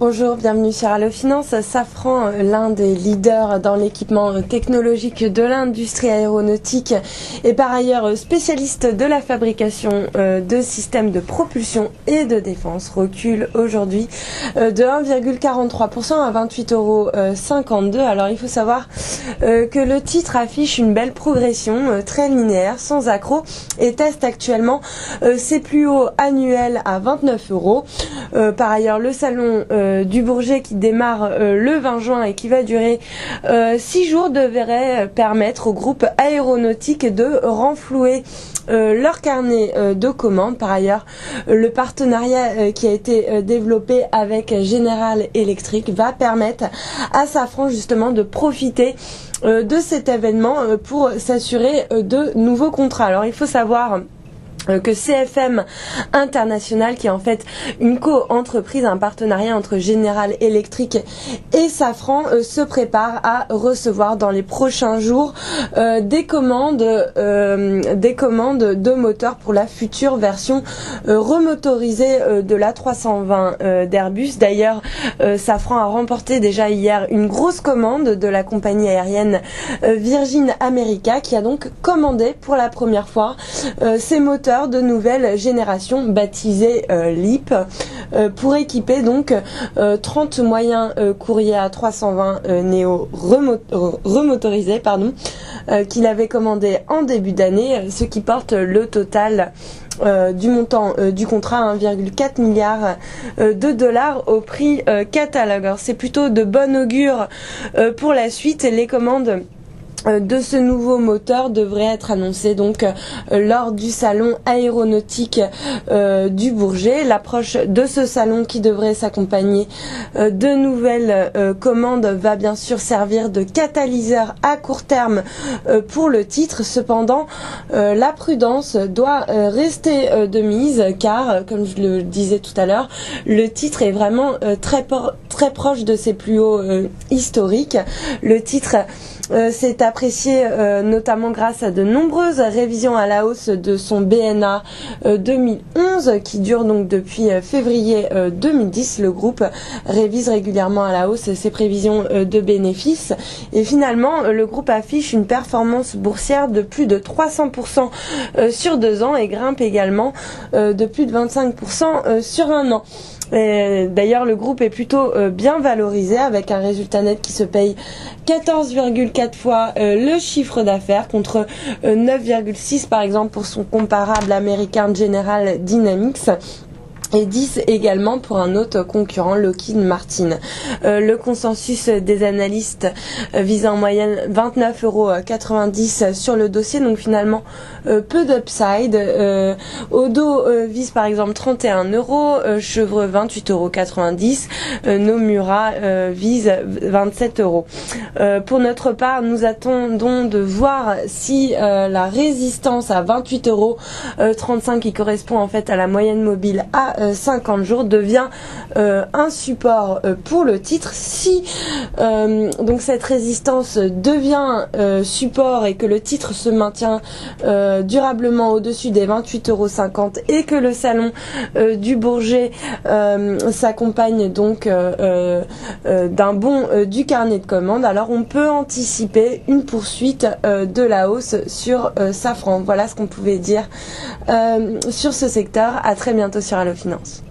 Bonjour, bienvenue sur Allo Finance. Safran, l'un des leaders dans l'équipement technologique de l'industrie aéronautique et par ailleurs spécialiste de la fabrication euh, de systèmes de propulsion et de défense, recule aujourd'hui euh, de 1,43% à 28,52 euros. Alors il faut savoir euh, que le titre affiche une belle progression très linéaire, sans accroc et teste actuellement ses plus hauts annuels à 29 euros. Par ailleurs, le salon du Bourget qui démarre euh, le 20 juin et qui va durer 6 euh, jours devrait permettre au groupe aéronautique de renflouer leur carnet de commandes. Par ailleurs, le partenariat qui a été développé avec General Electric va permettre à Safran justement de profiter de cet événement pour s'assurer de nouveaux contrats. Alors il faut savoir euh, que CFM International, qui est en fait une co-entreprise, un partenariat entre General Electric et Safran, euh, se prépare à recevoir dans les prochains jours euh, des commandes, des commandes de moteurs pour la future version remotorisée de la 320 d'Airbus. D'ailleurs, Safran a remporté déjà hier une grosse commande de la compagnie aérienne Virgin America, qui a donc commandé pour la première fois ces moteurs de nouvelle génération baptisés euh, LIP euh, pour équiper donc 30 euh, moyens courriers à 320 néo remotorisés pardon qu'il avait commandé en début d'année ce qui porte le total du montant du contrat à 1,4 milliard de dollars au prix catalogue. C'est plutôt de bon augure pour la suite. Les commandes euh, de ce nouveau moteur devrait être annoncé donc euh, lors du salon aéronautique euh, du Bourget. L'approche de ce salon qui devrait s'accompagner de nouvelles commandes va bien sûr servir de catalyseur à court terme pour le titre. Cependant, la prudence doit rester de mise car, comme je le disais tout à l'heure, le titre est vraiment très proche de ses plus hauts historiques. Le titre s'est apprécié euh, notamment grâce à de nombreuses révisions à la hausse de son BNA 2011 euh, qui dure donc depuis euh, février 2010. Le groupe révise régulièrement à la hausse ses prévisions de bénéfices et finalement le groupe affiche une performance boursière de plus de 300% sur deux ans et grimpe également de plus de 25% sur un an. D'ailleurs, le groupe est plutôt bien valorisé avec un résultat net qui se paye 14,4 fois euh, le chiffre d'affaires contre 9,6 euh, par exemple pour son comparable américain General Dynamics et 10 également pour un autre concurrent, Lockheed Martin. Euh, le consensus des analystes euh, vise en moyenne 29,90 euros sur le dossier, donc finalement euh, peu d'upside. Odo vise par exemple 31 euros, Chevreux 28,90 euros, Nomura vise 27 euros. Pour notre part, nous attendons de voir si la résistance à 28,35 euros qui correspond en fait à la moyenne mobile à 50 euh, jours devient euh, un support euh, pour le titre. Si donc cette résistance devient support et que le titre se maintient durablement au-dessus des 28,50 euros et que le salon du Bourget s'accompagne donc d'un bon du carnet de commandes, alors on peut anticiper une poursuite de la hausse sur Safran. Voilà ce qu'on pouvait dire sur ce secteur. À très bientôt sur Allo Finance.